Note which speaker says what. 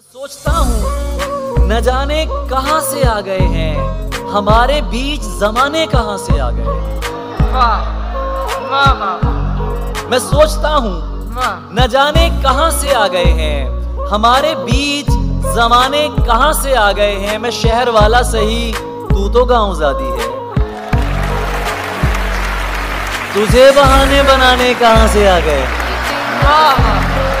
Speaker 1: मैं सोचता हूँ न जाने कहाँ से आ गए हैं। हमारे बीच जमाने कहाँ से आ गए मैं सोचता हूँ न जाने कहाँ से आ गए हैं। हमारे बीच जमाने कहाँ से आ गए हैं। मैं शहर वाला सही तू तो गाँव जादी है। तुझे बहाने बनाने कहाँ से आ गए
Speaker 2: वाह वाह।